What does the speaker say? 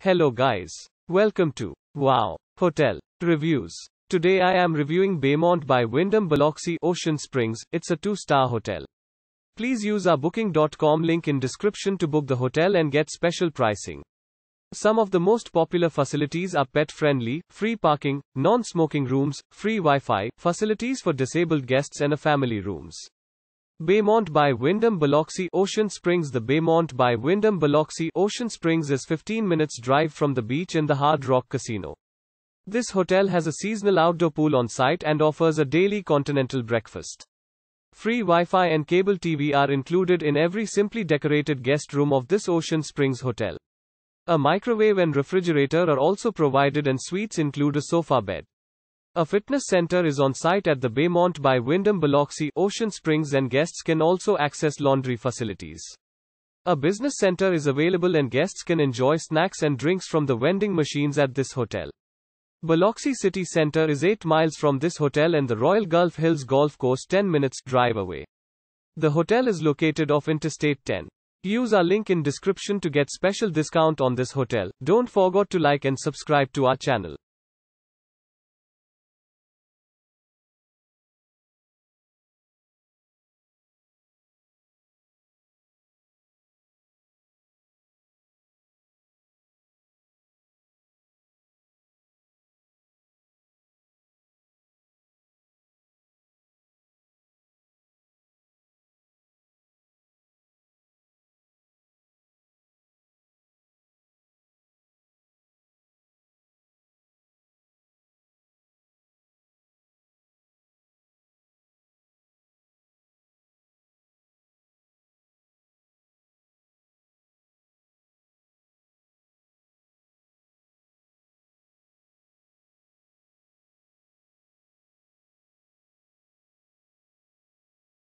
Hello guys. Welcome to Wow Hotel Reviews. Today I am reviewing Baymont by Wyndham Biloxi Ocean Springs. It's a 2-star hotel. Please use our booking.com link in description to book the hotel and get special pricing. Some of the most popular facilities are pet friendly, free parking, non smoking rooms, free Wi Fi, facilities for disabled guests, and a family rooms. Baymont by Wyndham Biloxi Ocean Springs The Baymont by Wyndham Biloxi Ocean Springs is 15 minutes drive from the beach and the Hard Rock Casino. This hotel has a seasonal outdoor pool on site and offers a daily continental breakfast. Free Wi-Fi and cable TV are included in every simply decorated guest room of this Ocean Springs hotel. A microwave and refrigerator are also provided and suites include a sofa bed. A fitness center is on site at the Baymont by Wyndham Biloxi, Ocean Springs, and guests can also access laundry facilities. A business center is available and guests can enjoy snacks and drinks from the vending machines at this hotel. Biloxi City Center is 8 miles from this hotel and the Royal Gulf Hills Golf Course 10 minutes drive away. The hotel is located off Interstate 10. Use our link in description to get special discount on this hotel. Don't forget to like and subscribe to our channel.